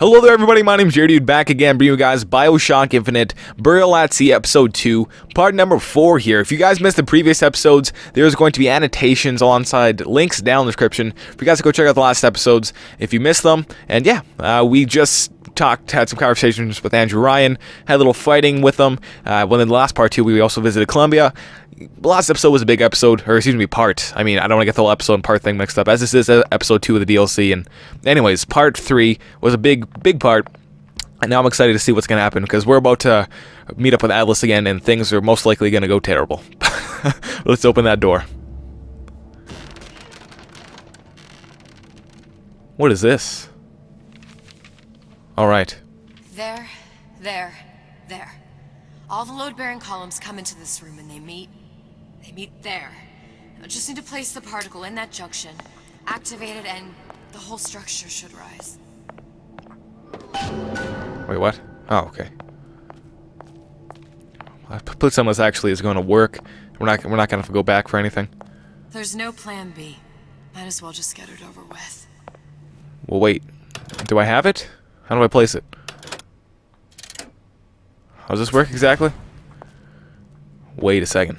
Hello there everybody, my name name's Dude back again bringing you guys Bioshock Infinite Burial at Sea Episode 2, part number 4 here. If you guys missed the previous episodes, there's going to be annotations alongside links down in the description for you guys to go check out the last episodes if you missed them. And yeah, uh, we just talked, had some conversations with Andrew Ryan, had a little fighting with them. Uh, well, in the last part too, we also visited Columbia. Last episode was a big episode, or excuse me, part. I mean, I don't want to get the whole episode and part thing mixed up, as this is uh, episode two of the DLC. And anyways, part three was a big, big part. And now I'm excited to see what's going to happen because we're about to meet up with Atlas again, and things are most likely going to go terrible. Let's open that door. What is this? Alright. There, there, there. All the load-bearing columns come into this room and they meet... They meet there. I just need to place the particle in that junction, activate it, and the whole structure should rise. Wait, what? Oh, okay. I put some of this actually is going to work. We're not we're not going to go back for anything. There's no plan B. Might as well just get it over with. Well, wait. Do I have it? How do I place it? How does this work exactly? Wait a second.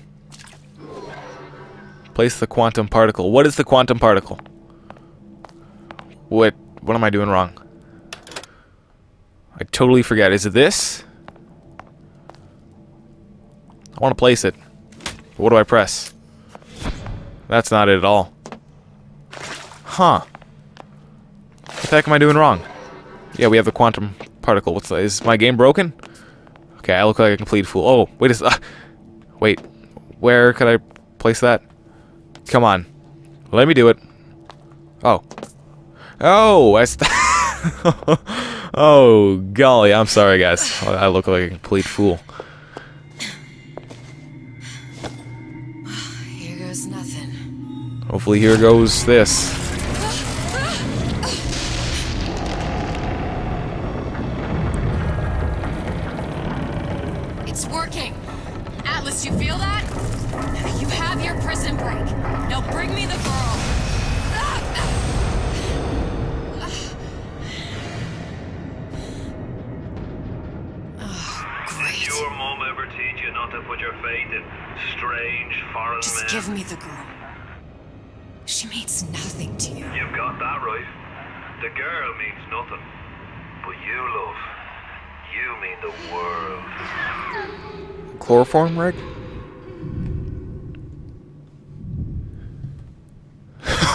Place the quantum particle. What is the quantum particle? What what am I doing wrong? I totally forget. Is it this? I want to place it. What do I press? That's not it at all. Huh. What the heck am I doing wrong? Yeah, we have the quantum particle. What's the, is my game broken? Okay, I look like a complete fool. Oh, wait a uh, wait. Where could I place that? Come on. Let me do it. Oh. Oh, that's Oh, golly, I'm sorry guys. I look like a complete fool. Here goes nothing. Hopefully here goes this.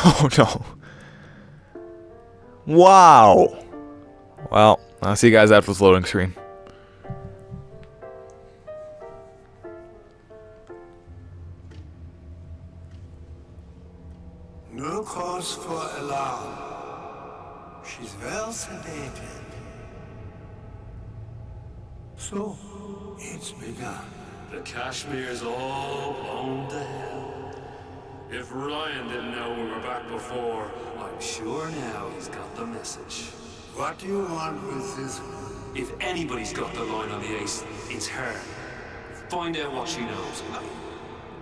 Oh no. Wow. Well, I'll see you guys after this loading screen. No cause for alarm. She's well sedated. So, it's begun. The Kashmir's all blown to hell. If Ryan didn't know we were back before, I'm sure now he's got the message. What do you want with this? If anybody's got the line on the ace, it's her. Find out what she knows.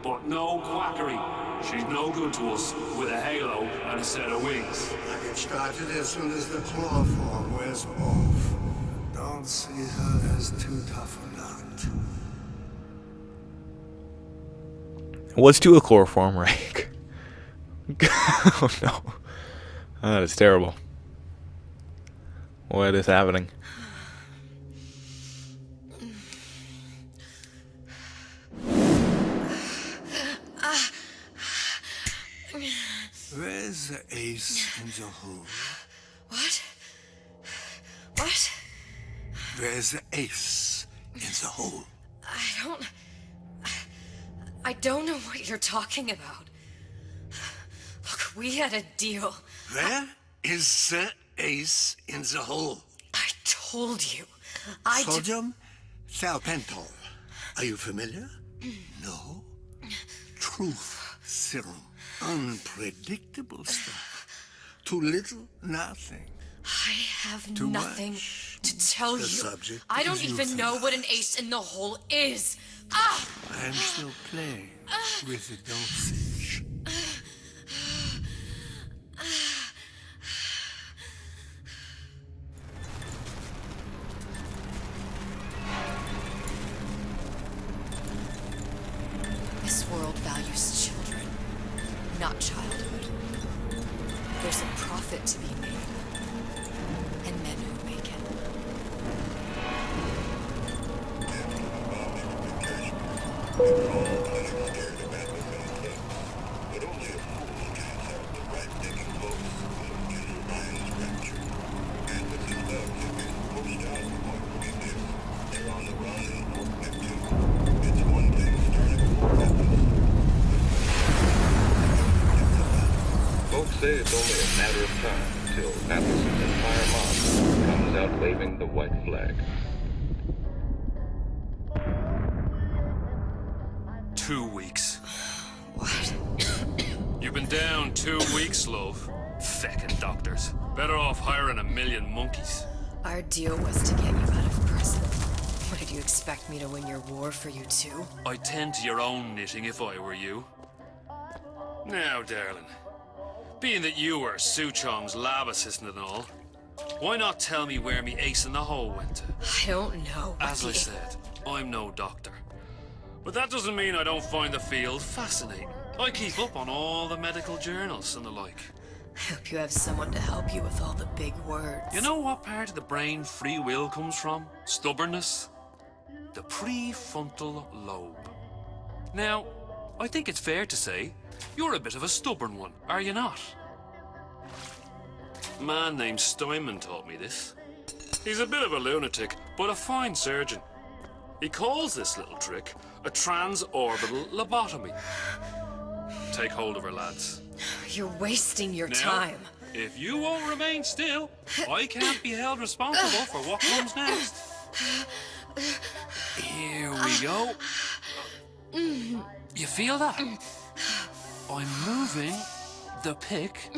But no quackery. She's no good to us with a halo and a set of wings. I get started as soon as the chloroform wears off. Don't see her as too tough a nut. What's to a chloroform rig? oh no. That is terrible. What is happening? Where's the ace in the hole? What? What? Where's the ace in the hole? I don't. I don't know what you're talking about. Look, we had a deal. Where is the ace in the hole? I told you. I. Sodium thiopental. Are you familiar? No. Truth serum. Unpredictable stuff. Too little, nothing. I have Too nothing much. to tell The you. I don't even know what an ace in the hole is. I'm still playing with the dosage. Weeks. What? You've been down two weeks, love. Feckin' doctors. Better off hiring a million monkeys. Our deal was to get you out of prison. What did you expect me to win your war for you too? I'd tend to your own knitting if I were you. Now, darling, being that you were Suchong's lab assistant and all, why not tell me where me ace in the hole went to? I don't know. As I said, I'm no doctor. But that doesn't mean I don't find the field fascinating. I keep up on all the medical journals and the like. I hope you have someone to help you with all the big words. You know what part of the brain free will comes from? Stubbornness? The prefrontal lobe. Now, I think it's fair to say you're a bit of a stubborn one, are you not? A man named Steinman taught me this. He's a bit of a lunatic, but a fine surgeon. He calls this little trick a transorbital lobotomy. Take hold of her, lads. You're wasting your Now, time. If you won't remain still, I can't be held responsible for what comes next. Here we go. You feel that? I'm moving the pick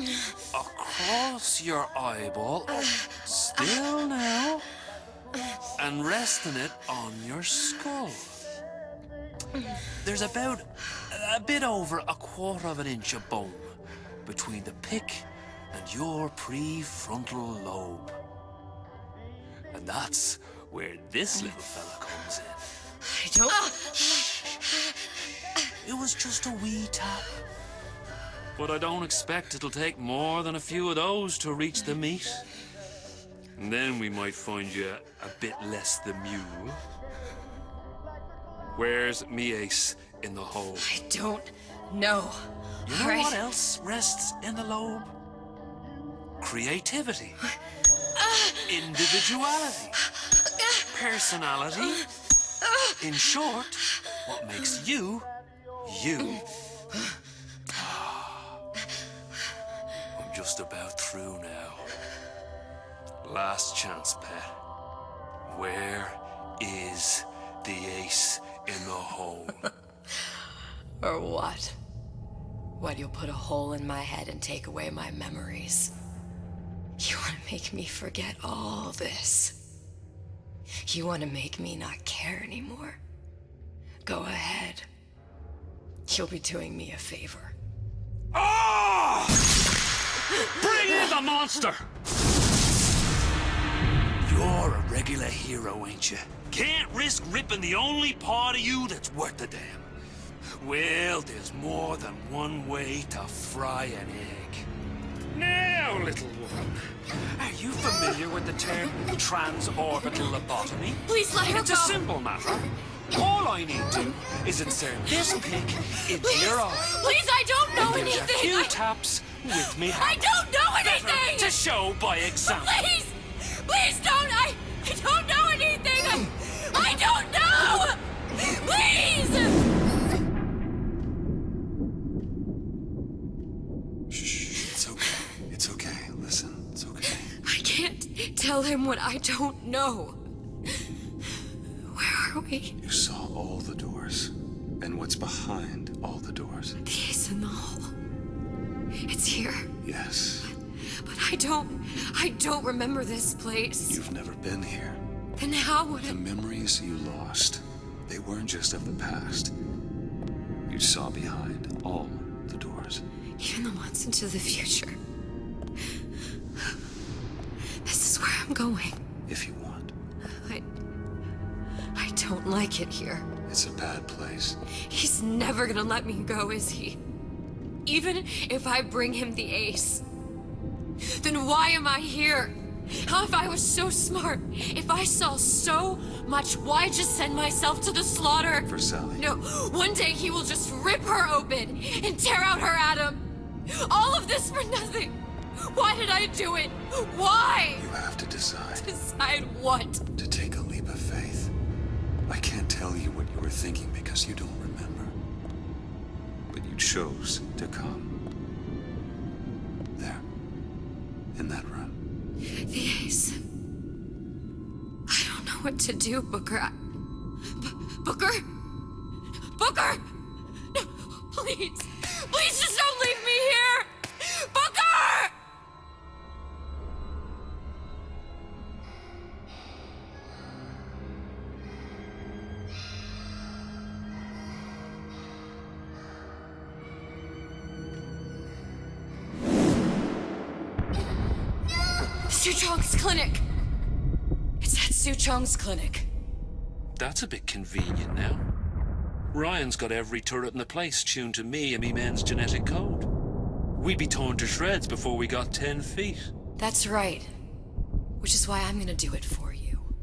across your eyeball, still now, and resting it on your skull. There's about a bit over a quarter of an inch of bone between the pick and your prefrontal lobe. And that's where this little fella comes in. I don't. It was just a wee tap. But I don't expect it'll take more than a few of those to reach the meat. And then we might find you a bit less the mule. Where's me ace in the hole? I don't know. You know right. what else rests in the lobe? Creativity. Individuality. Personality. In short, what makes you, you. I'm just about through now. Last chance, pet. Where is the ace in the hole? Or what? What, you'll put a hole in my head and take away my memories? You want to make me forget all this? You want to make me not care anymore? Go ahead. You'll be doing me a favor. Ah! Bring in the monster! You're a regular hero, ain't you? Can't risk ripping the only part of you that's worth a damn. Well, there's more than one way to fry an egg. Now, little one, are you familiar with the term transorbital lobotomy? Please let her It's go. a simple matter. All I need to is insert this pick into your eye. Please, I don't know Give you a anything. few I, taps with me I don't know Better anything. to show by example. Please, please don't. I, I don't know anything. I, I don't know. Please. It's okay. It's okay. Listen, it's okay. I can't tell him what I don't know. Where are we? You saw all the doors. And what's behind all the doors? The ace in the hole. It's here, Yes. But I don't. I don't remember this place. You've never been here. Then how would The memories you lost, they weren't just of the past. You saw behind all the doors. Even the ones into the future. This is where I'm going. If you want. I. I don't like it here. It's a bad place. He's never gonna let me go, is he? Even if I bring him the ace, then why am I here? How if I was so smart? If I saw so much, why just send myself to the slaughter? For Sally. No, one day he will just rip her open and tear out her Adam. All of this for nothing. Why did I do it? Why? You have to decide Decide what? to take a leap of faith. I can't tell you what you were thinking because you don't remember. But you chose to come. In that room. The ace. I don't know what to do, Booker. Booker? Booker! No, please. Please just don't leave me Suchong's clinic. That's a bit convenient now. Ryan's got every turret in the place tuned to me and me man's genetic code. We'd be torn to shreds before we got ten feet. That's right. Which is why I'm gonna do it for you.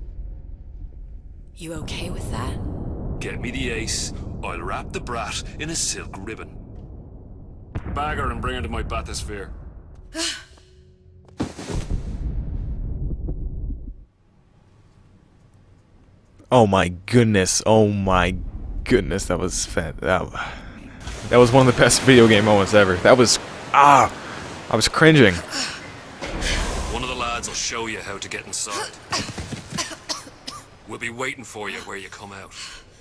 You okay with that? Get me the ace, I'll wrap the brat in a silk ribbon. Bag her and bring her to my bathysphere. Oh my goodness. Oh my goodness. That was fan- that, that was one of the best video game moments ever. That was ah I was cringing. One of the lads will show you how to get inside. We'll be waiting for you where you come out.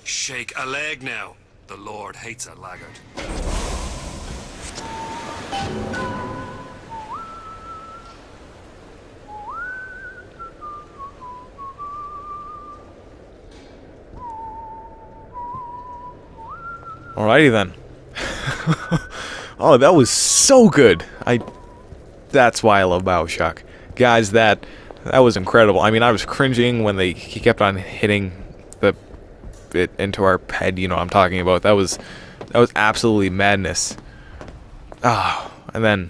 Shake a leg now. The Lord hates a laggard. Alrighty then. oh, that was so good. I that's why I love BioShock. Guys, that that was incredible. I mean, I was cringing when they he kept on hitting the it into our head, you know I'm talking about. That was that was absolutely madness. Ah, and then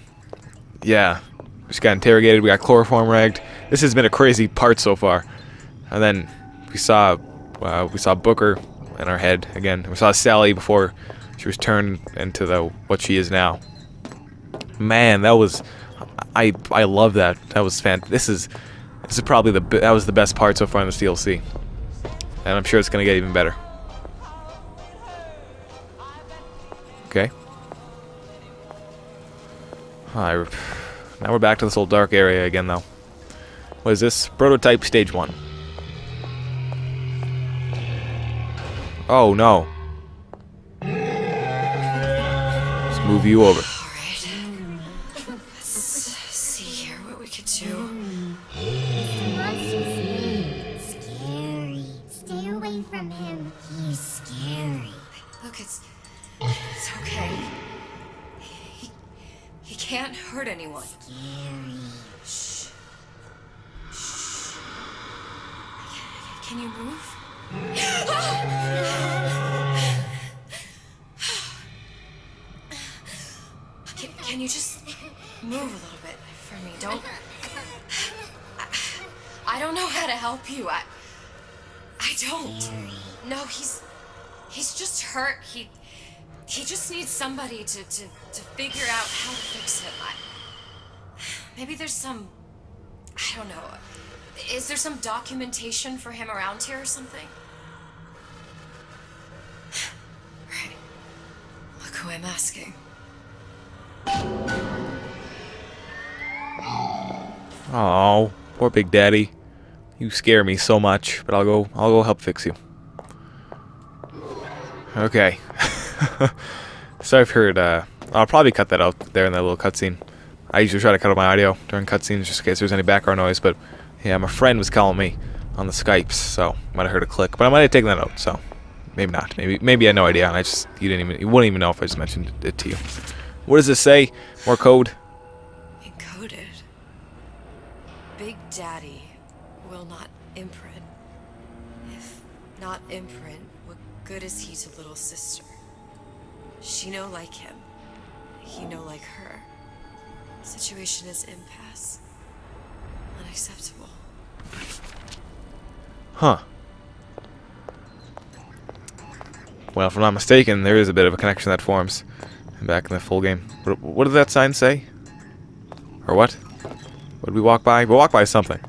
yeah, we just got interrogated, we got chloroform ragged. This has been a crazy part so far. And then we saw uh, we saw Booker in our head again. We saw Sally before she was turned into the what she is now. Man, that was I I love that. That was fan. This is this is probably the that was the best part so far in this DLC, and I'm sure it's gonna get even better. Okay. Alright, now we're back to this old dark area again, though. What is this? Prototype stage one. Oh no. Let's move you over. Alright. Let's see here what we could do. Scary. Stay away from him. He's scary. Look, it's it's okay. He he can't hurt anyone. Scary. Shh. Shh. Can you move? Can, can you just move a little bit for me? Don't. I, I don't know how to help you. I. I don't. No, he's. He's just hurt. He. He just needs somebody to, to, to figure out how to fix him. I, maybe there's some. I don't know. Is there some documentation for him around here or something? Right. Look who I'm asking. Oh, poor Big Daddy. You scare me so much, but I'll go. I'll go help fix you. Okay. so I've heard. Uh, I'll probably cut that out there in that little cutscene. I usually try to cut out my audio during cutscenes just in case there's any background noise. But yeah, my friend was calling me on the Skypes, so I might have heard a click. But I might have taken that out. So maybe not. Maybe maybe I had no idea, and I just you didn't even you wouldn't even know if I just mentioned it to you. What does this say? More code. Encoded. Big Daddy will not imprint. If not imprint, what good is he to little sister? She no like him. He no like her. Situation is impasse. Unacceptable. Huh. Well, if I'm not mistaken, there is a bit of a connection that forms back in the full game. What, what did that sign say? Or what? What did we walk by? We walked by something.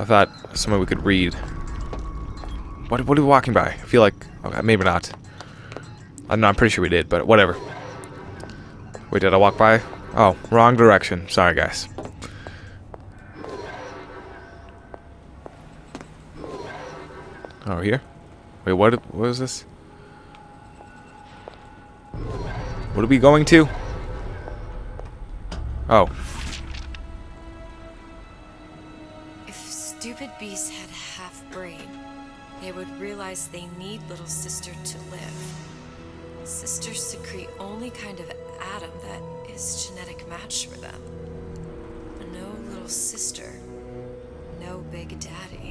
I thought something we could read. What, what are we walking by? I feel like... Okay, maybe not. I'm not I'm pretty sure we did, but whatever. Wait, did I walk by? Oh, wrong direction. Sorry, guys. Oh, here? Wait, what, what is this? What are we going to? Oh. If stupid beasts had half brain, they would realize they need little sister to live. Sisters secrete only kind of Adam that is genetic match for them. No little sister. No big daddy.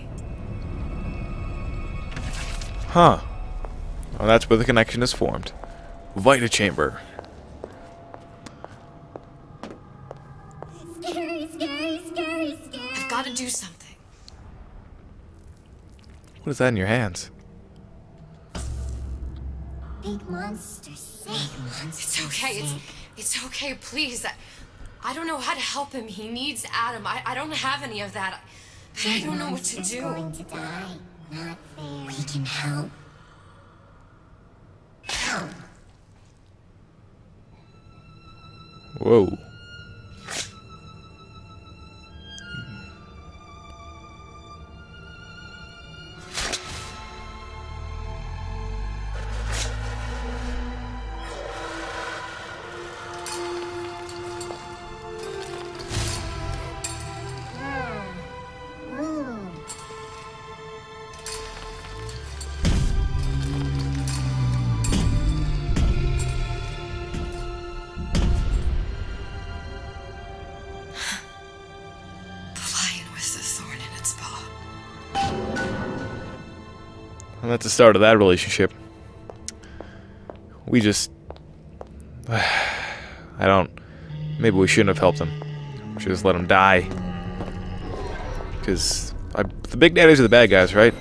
Huh. Well, that's where the connection is formed. Vita Chamber. Scary, scary, scary, scary. I've got to do something. What is that in your hands? Big monster, Big monsters. It's okay. It's it's okay. Please. I, I don't know how to help him. He needs Adam. I, I don't have any of that. I, I don't know what to do. going to die. Not fair. We can help. Help. Whoa. And that's the start of that relationship. We just. I don't. Maybe we shouldn't have helped him. We should just let him die. Because the big daddies are the bad guys, right?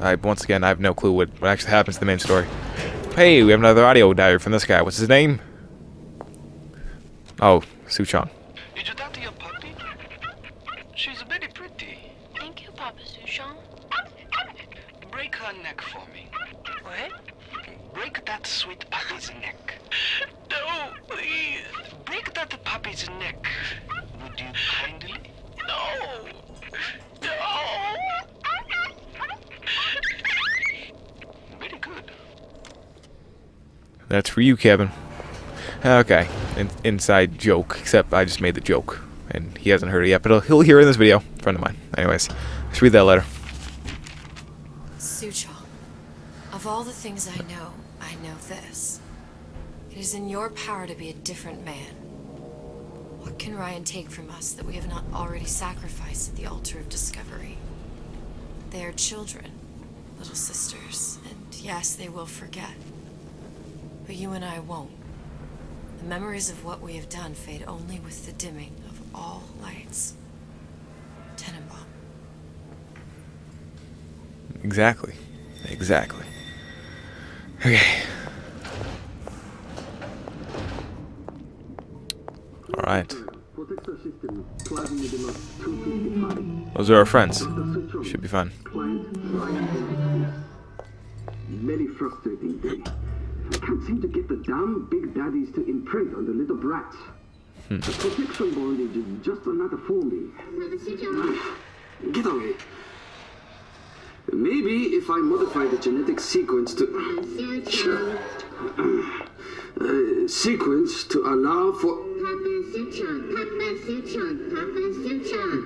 I once again I have no clue what, what actually happens to the main story. Hey, we have another audio diary from this guy. What's his name? Oh, Suchong. Did you talk to your puppy? She's very pretty. Thank you, Papa Suchong. Break her neck for me. What? Break that sweet puppy's neck. No, please. Break that puppy's neck. Would you kindly? No. No. Very good. That's for you, Kevin. Okay, In inside joke. Except I just made the joke, and he hasn't heard it yet, but he'll, he'll hear it in this video. Friend of mine. Anyways, let's read that letter. Suchong, of all the things I know, I know this. It is in your power to be a different man. What can Ryan take from us that we have not already sacrificed at the altar of discovery? They are children, little sisters, and yes, they will forget. But you and I won't. The memories of what we have done fade only with the dimming of all lights. Tenenbaum. Exactly. Exactly. Okay. Alright. Those are our friends. Should be fun. Very frustrating day. I can't seem to get the damn big daddies to imprint on the little brats. The protection bondage is just another for me. Get away. Maybe if I modify the genetic sequence to uh, sequence to allow for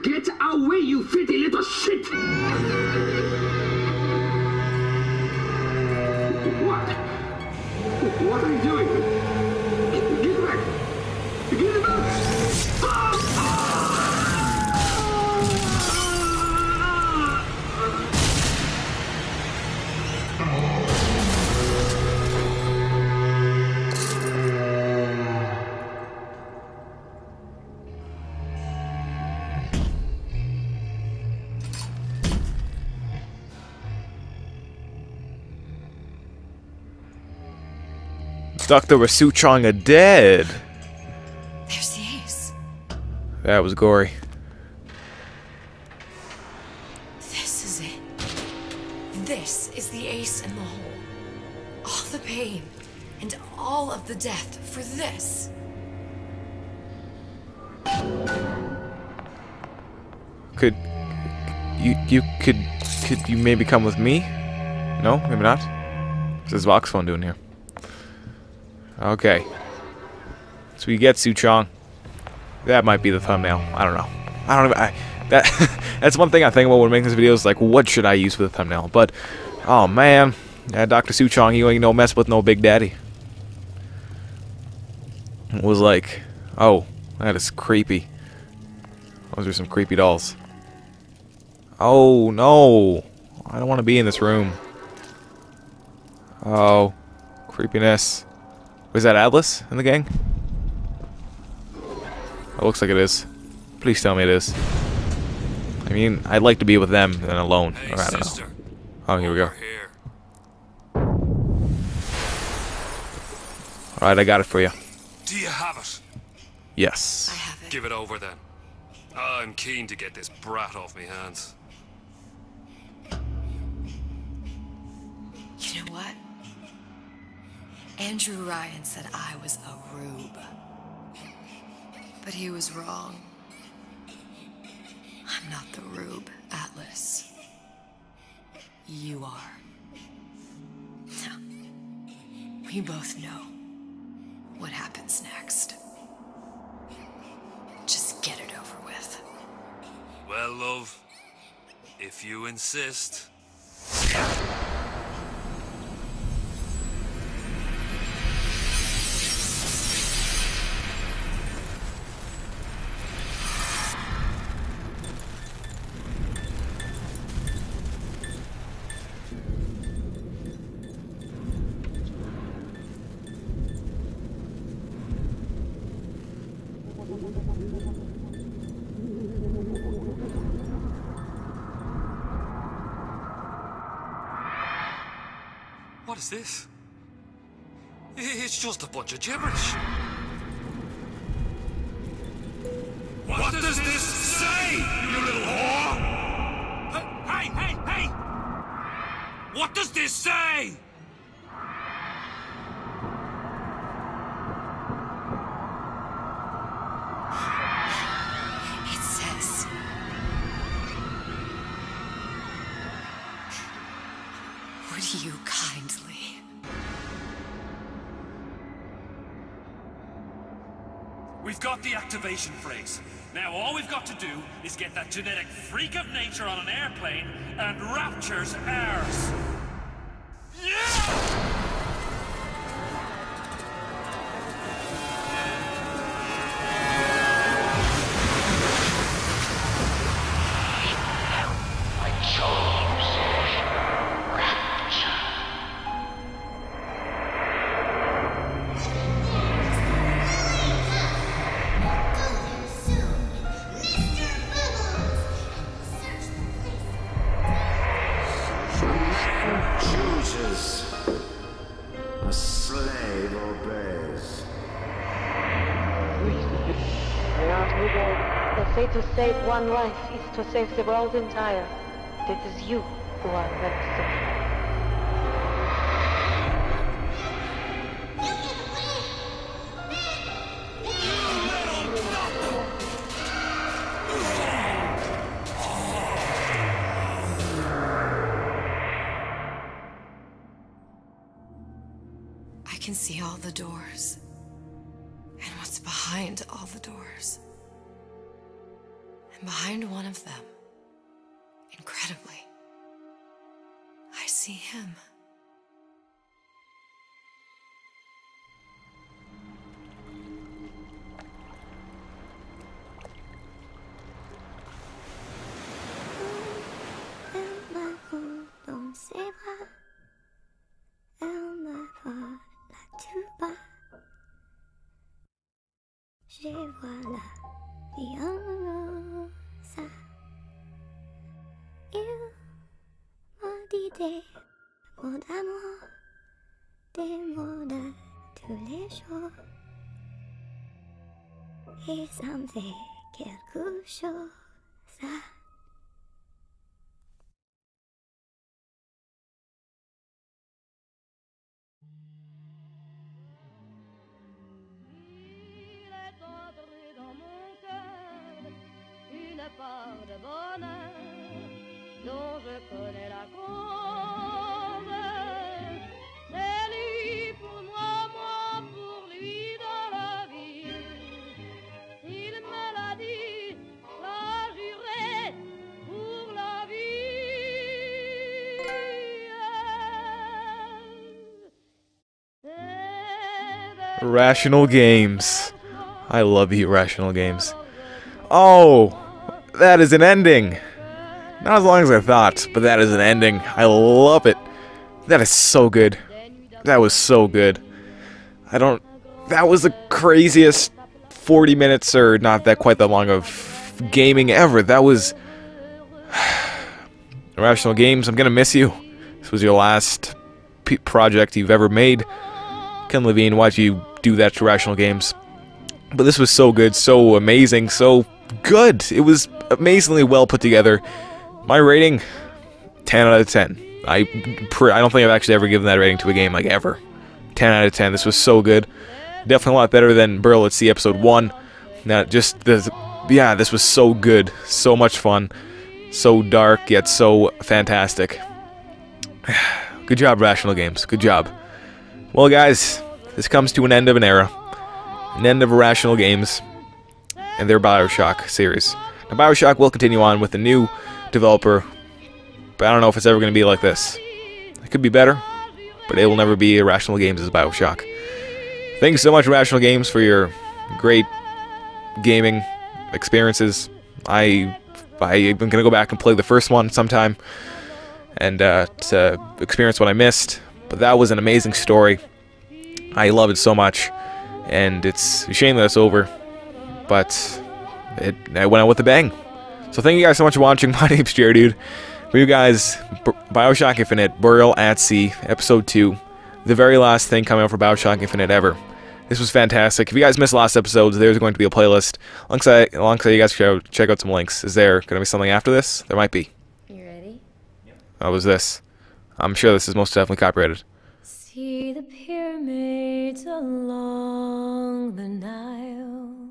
Get away, you filthy little shit! What are you doing? Get, get back! Get back! Dr. Rasuchong are dead. There's the ace. That was gory. This is it. This is the ace in the hole. All the pain and all of the death for this. Could you you could could you maybe come with me? No, maybe not. What's this Voxophone doing here? Okay. So we get Suchong. That might be the thumbnail. I don't know. I don't even. I, that that's one thing I think about when making this video is like, what should I use for the thumbnail? But, oh man, yeah, Dr. Suchong, you ain't no mess with no Big Daddy. It was like, oh, that is creepy. Those are some creepy dolls. Oh no, I don't want to be in this room. Oh, creepiness. Was that Atlas in the gang? It looks like it is. Please tell me it is. I mean, I'd like to be with them than alone. Hey, or I don't sister. know. Oh, here we go. Alright, I got it for you. Do you have it? Yes. I have it. Give it over then. I'm keen to get this brat off me hands. You know what? Andrew Ryan said I was a rube. But he was wrong. I'm not the rube, Atlas. You are. We both know what happens next. Just get it over with. Well, love, if you insist. What is this? It's just a bunch of gibberish. We've got the activation phrase. Now all we've got to do is get that genetic freak of nature on an airplane and Rapture's ours. Save the world entire. It is you who are left to save. I can see all the doors. And what's behind all the doors. And behind one of them, incredibly, I see him. Jours. Et ça me fait quelque chose. Il est entré dans mon cœur une part de bonheur dont je connais la cause. Vie. Irrational Games. I love you, Irrational Games. Oh, that is an ending. Not as long as I thought, but that is an ending. I love it. That is so good. That was so good. I don't. That was the craziest 40 minutes, or not that quite that long, of gaming ever. That was. Irrational Games, I'm gonna miss you. This was your last project you've ever made. Ken Levine, why'd you do that to rational Games? But this was so good, so amazing, so good. It was amazingly well put together. My rating, 10 out of 10. I, I don't think I've actually ever given that rating to a game, like ever. 10 out of 10. This was so good. Definitely a lot better than Burial at Sea Episode 1. Now, just, yeah, this was so good. So much fun. So dark, yet so fantastic. Good job, Rational Games. Good job. Well, guys, this comes to an end of an era. An end of Irrational Games and their Bioshock series. Now, Bioshock will continue on with a new developer, but I don't know if it's ever going to be like this. It could be better, but it will never be Irrational Games as Bioshock. Thanks so much, Irrational Games, for your great gaming experiences. I I'm going to go back and play the first one sometime and uh, to experience what I missed. But that was an amazing story. I love it so much, and it's a shame that it's over. But it, I went out with a bang. So thank you guys so much for watching. My name's JerDude. For you guys, B Bioshock Infinite, Burial at Sea, Episode 2. The very last thing coming out for Bioshock Infinite ever. This was fantastic. If you guys missed last episodes, there's going to be a playlist. Alongside, alongside you guys check out, check out some links. Is there going to be something after this? There might be. You ready? What was this? I'm sure this is most definitely copyrighted. See the pyramids along the Nile.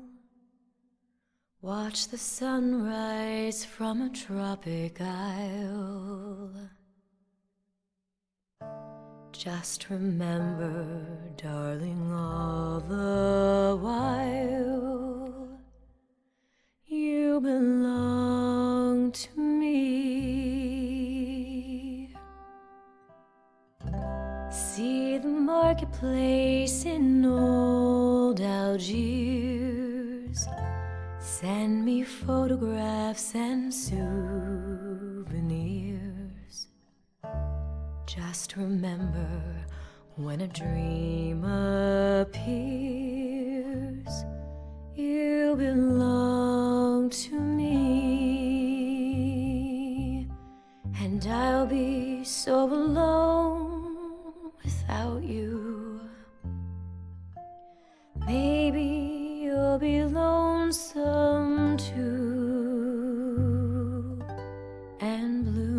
Watch the sunrise from a tropic isle. Just remember, darling, all the while marketplace in old Algiers. Send me photographs and souvenirs. Just remember when a dream appears, you belong to me, and I'll be so alone without you. Maybe you'll be lonesome too, and blue.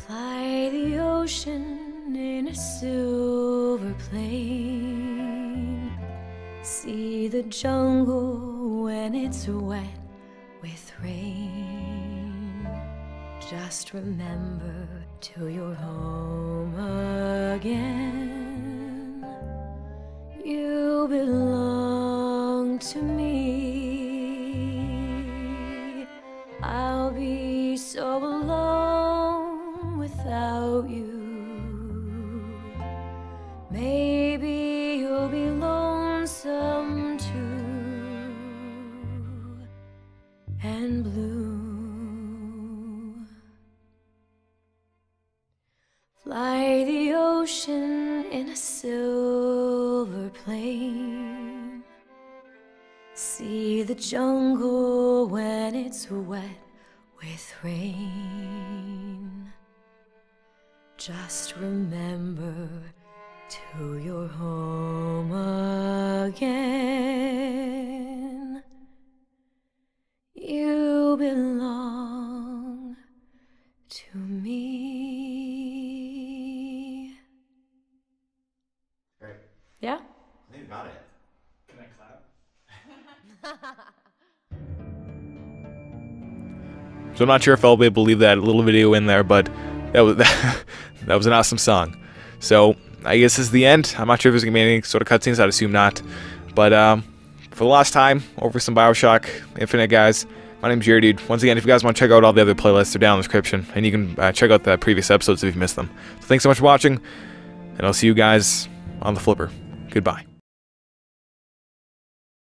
Fly the ocean in a silver plane. See the jungle when it's wet with rain. Just remember till you're home again. You belong to me. Silver plane. See the jungle when it's wet with rain. Just remember to your home again. You belong Yeah? I think you got it. Can I clap? So I'm not sure if I'll be able to leave that little video in there, but that was that was an awesome song. So I guess this is the end. I'm not sure if there's gonna be any sort of cutscenes. I'd assume not. But um, for the last time, over some Bioshock Infinite, guys. My name's JerDude. Once again, if you guys want to check out all the other playlists, they're down in the description, and you can uh, check out the previous episodes if you've missed them. So thanks so much for watching, and I'll see you guys on the flipper. Goodbye.